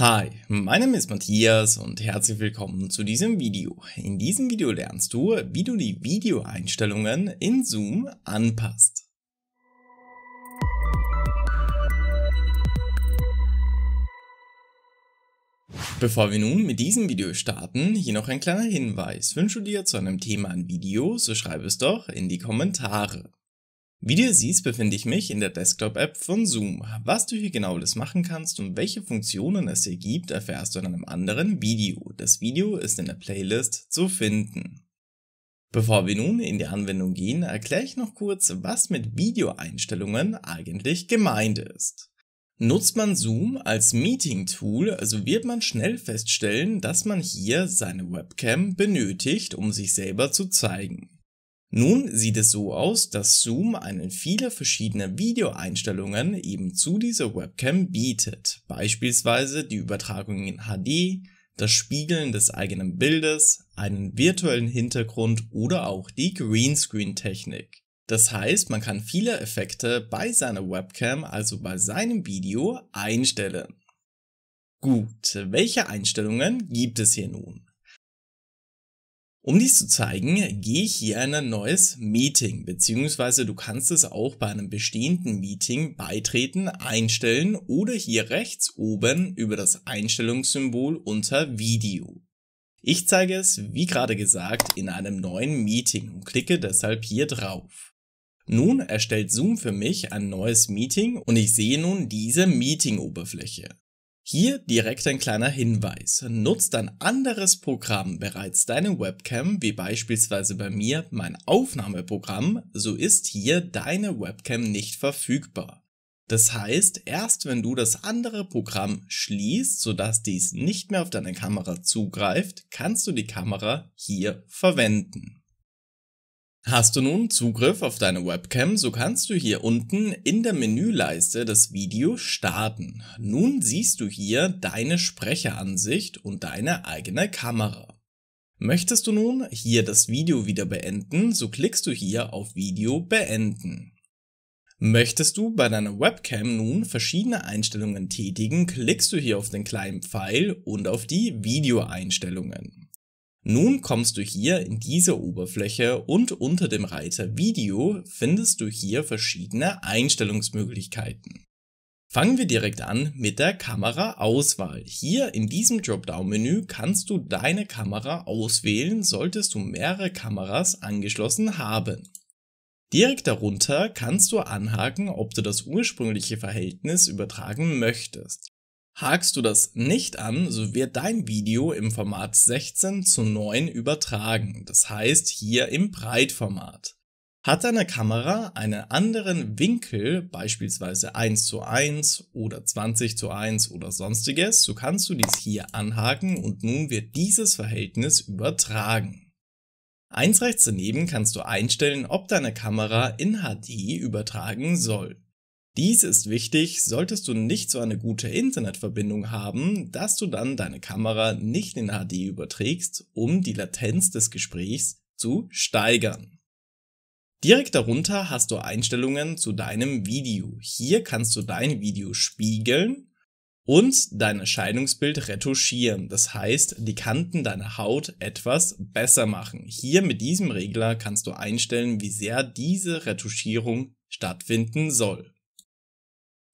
Hi, mein Name ist Matthias und herzlich willkommen zu diesem Video. In diesem Video lernst du, wie du die Videoeinstellungen in Zoom anpasst. Bevor wir nun mit diesem Video starten, hier noch ein kleiner Hinweis. Wünschst du dir zu einem Thema ein Video, so schreib es doch in die Kommentare. Wie du siehst, befinde ich mich in der Desktop-App von Zoom. Was du hier genau alles machen kannst und welche Funktionen es hier gibt, erfährst du in einem anderen Video. Das Video ist in der Playlist zu finden. Bevor wir nun in die Anwendung gehen, erkläre ich noch kurz, was mit Videoeinstellungen eigentlich gemeint ist. Nutzt man Zoom als Meeting-Tool, so wird man schnell feststellen, dass man hier seine Webcam benötigt, um sich selber zu zeigen. Nun sieht es so aus, dass Zoom einen viele verschiedene Videoeinstellungen eben zu dieser Webcam bietet, beispielsweise die Übertragung in HD, das Spiegeln des eigenen Bildes, einen virtuellen Hintergrund oder auch die Greenscreen-Technik. Das heißt, man kann viele Effekte bei seiner Webcam, also bei seinem Video, einstellen. Gut, welche Einstellungen gibt es hier nun? Um dies zu zeigen, gehe ich hier in ein neues Meeting, beziehungsweise du kannst es auch bei einem bestehenden Meeting beitreten, einstellen oder hier rechts oben über das Einstellungssymbol unter Video. Ich zeige es, wie gerade gesagt, in einem neuen Meeting und klicke deshalb hier drauf. Nun erstellt Zoom für mich ein neues Meeting und ich sehe nun diese Meeting-Oberfläche. Hier direkt ein kleiner Hinweis. Nutzt ein anderes Programm bereits deine Webcam, wie beispielsweise bei mir mein Aufnahmeprogramm, so ist hier deine Webcam nicht verfügbar. Das heißt, erst wenn du das andere Programm schließt, sodass dies nicht mehr auf deine Kamera zugreift, kannst du die Kamera hier verwenden. Hast du nun Zugriff auf deine Webcam, so kannst du hier unten in der Menüleiste das Video starten. Nun siehst du hier deine Sprecheransicht und deine eigene Kamera. Möchtest du nun hier das Video wieder beenden, so klickst du hier auf Video beenden. Möchtest du bei deiner Webcam nun verschiedene Einstellungen tätigen, klickst du hier auf den kleinen Pfeil und auf die Videoeinstellungen. Nun kommst du hier in diese Oberfläche und unter dem Reiter Video findest du hier verschiedene Einstellungsmöglichkeiten. Fangen wir direkt an mit der Kameraauswahl. Hier in diesem Dropdown-Menü kannst du deine Kamera auswählen, solltest du mehrere Kameras angeschlossen haben. Direkt darunter kannst du anhaken, ob du das ursprüngliche Verhältnis übertragen möchtest. Hakst du das nicht an, so wird dein Video im Format 16 zu 9 übertragen, das heißt hier im Breitformat. Hat deine Kamera einen anderen Winkel, beispielsweise 1 zu 1 oder 20 zu 1 oder sonstiges, so kannst du dies hier anhaken und nun wird dieses Verhältnis übertragen. Eins rechts daneben kannst du einstellen, ob deine Kamera in HD übertragen soll. Dies ist wichtig, solltest du nicht so eine gute Internetverbindung haben, dass du dann deine Kamera nicht in HD überträgst, um die Latenz des Gesprächs zu steigern. Direkt darunter hast du Einstellungen zu deinem Video. Hier kannst du dein Video spiegeln und dein Erscheinungsbild retuschieren. Das heißt, die Kanten deiner Haut etwas besser machen. Hier mit diesem Regler kannst du einstellen, wie sehr diese Retuschierung stattfinden soll.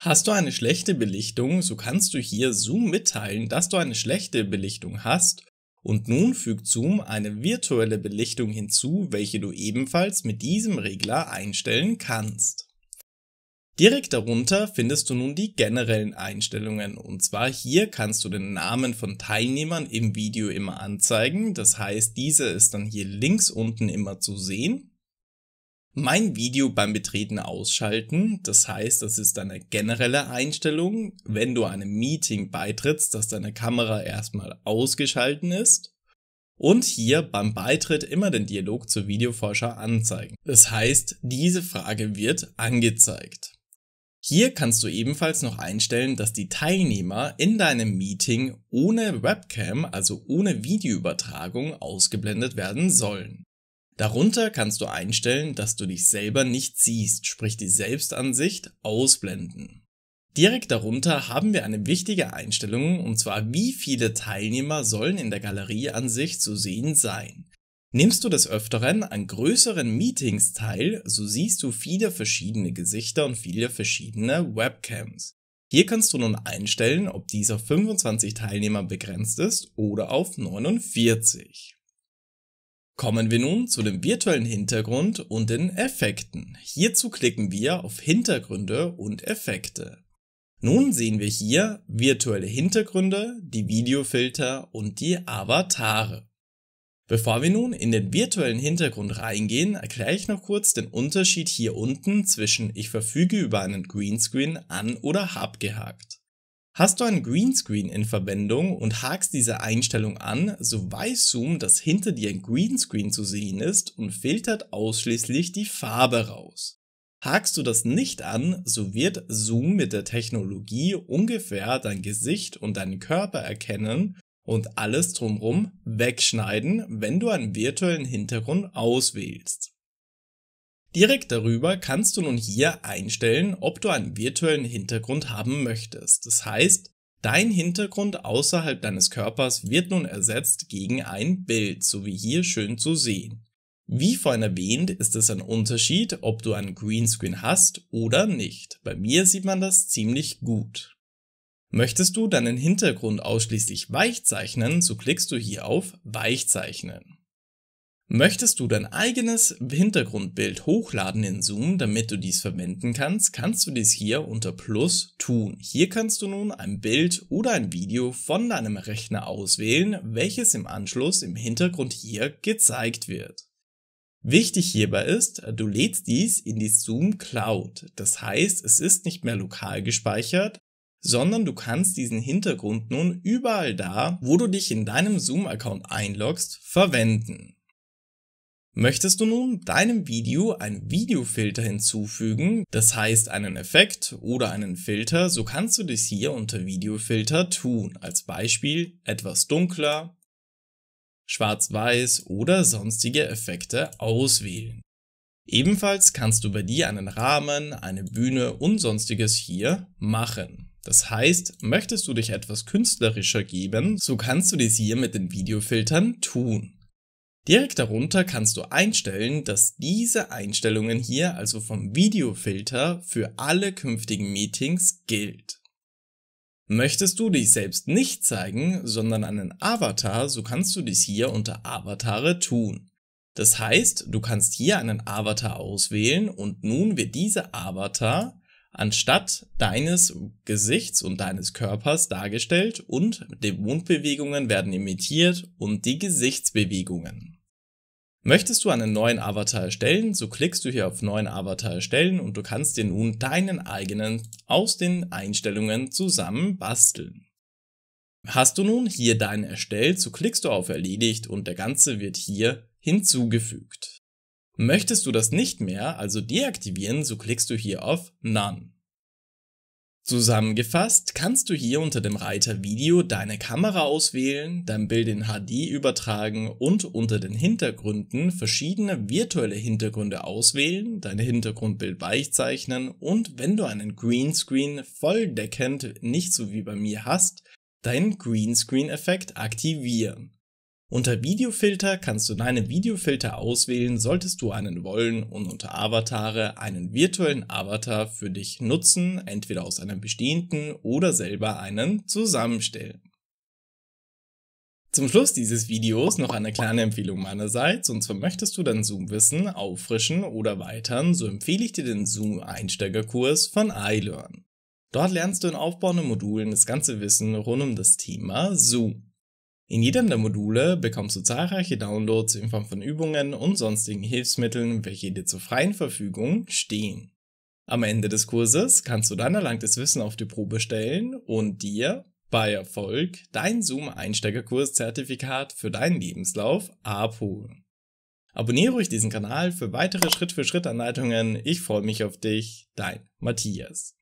Hast du eine schlechte Belichtung, so kannst du hier Zoom mitteilen, dass du eine schlechte Belichtung hast. Und nun fügt Zoom eine virtuelle Belichtung hinzu, welche du ebenfalls mit diesem Regler einstellen kannst. Direkt darunter findest du nun die generellen Einstellungen. Und zwar hier kannst du den Namen von Teilnehmern im Video immer anzeigen, das heißt dieser ist dann hier links unten immer zu sehen mein Video beim Betreten ausschalten, das heißt, das ist eine generelle Einstellung, wenn du einem Meeting beitrittst, dass deine Kamera erstmal ausgeschalten ist. Und hier beim Beitritt immer den Dialog zur Videoforscher anzeigen. Das heißt, diese Frage wird angezeigt. Hier kannst du ebenfalls noch einstellen, dass die Teilnehmer in deinem Meeting ohne Webcam, also ohne Videoübertragung, ausgeblendet werden sollen. Darunter kannst du einstellen, dass du dich selber nicht siehst, sprich die Selbstansicht ausblenden. Direkt darunter haben wir eine wichtige Einstellung und zwar wie viele Teilnehmer sollen in der Galerie an sich zu sehen sein. Nimmst du des Öfteren an größeren Meetings teil, so siehst du viele verschiedene Gesichter und viele verschiedene Webcams. Hier kannst du nun einstellen, ob dieser 25 Teilnehmer begrenzt ist oder auf 49. Kommen wir nun zu dem virtuellen Hintergrund und den Effekten. Hierzu klicken wir auf Hintergründe und Effekte. Nun sehen wir hier virtuelle Hintergründe, die Videofilter und die Avatare. Bevor wir nun in den virtuellen Hintergrund reingehen, erkläre ich noch kurz den Unterschied hier unten zwischen ich verfüge über einen Greenscreen an oder hab gehakt. Hast du einen Greenscreen in Verwendung und hakst diese Einstellung an, so weiß Zoom, dass hinter dir ein Greenscreen zu sehen ist und filtert ausschließlich die Farbe raus. Hakst du das nicht an, so wird Zoom mit der Technologie ungefähr dein Gesicht und deinen Körper erkennen und alles drumherum wegschneiden, wenn du einen virtuellen Hintergrund auswählst. Direkt darüber kannst du nun hier einstellen, ob du einen virtuellen Hintergrund haben möchtest. Das heißt, dein Hintergrund außerhalb deines Körpers wird nun ersetzt gegen ein Bild, so wie hier schön zu sehen. Wie vorhin erwähnt, ist es ein Unterschied, ob du einen Greenscreen hast oder nicht. Bei mir sieht man das ziemlich gut. Möchtest du deinen Hintergrund ausschließlich weich zeichnen, so klickst du hier auf Weichzeichnen. Möchtest du dein eigenes Hintergrundbild hochladen in Zoom, damit du dies verwenden kannst, kannst du dies hier unter Plus tun. Hier kannst du nun ein Bild oder ein Video von deinem Rechner auswählen, welches im Anschluss im Hintergrund hier gezeigt wird. Wichtig hierbei ist, du lädst dies in die Zoom Cloud. Das heißt, es ist nicht mehr lokal gespeichert, sondern du kannst diesen Hintergrund nun überall da, wo du dich in deinem Zoom-Account einloggst, verwenden. Möchtest du nun deinem Video einen Videofilter hinzufügen, das heißt einen Effekt oder einen Filter, so kannst du dies hier unter Videofilter tun, als Beispiel etwas dunkler, schwarz-weiß oder sonstige Effekte auswählen. Ebenfalls kannst du bei dir einen Rahmen, eine Bühne und sonstiges hier machen. Das heißt, möchtest du dich etwas künstlerischer geben, so kannst du dies hier mit den Videofiltern tun. Direkt darunter kannst du einstellen, dass diese Einstellungen hier, also vom Videofilter, für alle künftigen Meetings gilt. Möchtest du dich selbst nicht zeigen, sondern einen Avatar, so kannst du dies hier unter Avatare tun. Das heißt, du kannst hier einen Avatar auswählen und nun wird dieser Avatar anstatt deines Gesichts und deines Körpers dargestellt und die Mundbewegungen werden imitiert und die Gesichtsbewegungen. Möchtest du einen neuen Avatar erstellen, so klickst du hier auf neuen Avatar erstellen und du kannst dir nun deinen eigenen aus den Einstellungen zusammen basteln. Hast du nun hier deinen erstellt, so klickst du auf erledigt und der ganze wird hier hinzugefügt. Möchtest du das nicht mehr, also deaktivieren, so klickst du hier auf None. Zusammengefasst kannst du hier unter dem Reiter Video deine Kamera auswählen, dein Bild in HD übertragen und unter den Hintergründen verschiedene virtuelle Hintergründe auswählen, dein Hintergrundbild weichzeichnen und wenn du einen Greenscreen volldeckend, nicht so wie bei mir hast, deinen Greenscreen-Effekt aktivieren. Unter Videofilter kannst du deine Videofilter auswählen, solltest du einen wollen und unter Avatare einen virtuellen Avatar für dich nutzen, entweder aus einem bestehenden oder selber einen zusammenstellen. Zum Schluss dieses Videos noch eine kleine Empfehlung meinerseits, und zwar möchtest du dein Zoom-Wissen auffrischen oder erweitern, so empfehle ich dir den Zoom-Einsteigerkurs von iLearn. Dort lernst du in aufbauenden Modulen das ganze Wissen rund um das Thema Zoom. In jedem der Module bekommst du zahlreiche Downloads in Form von Übungen und sonstigen Hilfsmitteln, welche dir zur freien Verfügung stehen. Am Ende des Kurses kannst du dann erlangtes Wissen auf die Probe stellen und dir bei Erfolg dein Zoom-Einsteigerkurs-Zertifikat für deinen Lebenslauf abholen. Abonniere ruhig diesen Kanal für weitere Schritt-für-Schritt-Anleitungen. Ich freue mich auf dich, dein Matthias.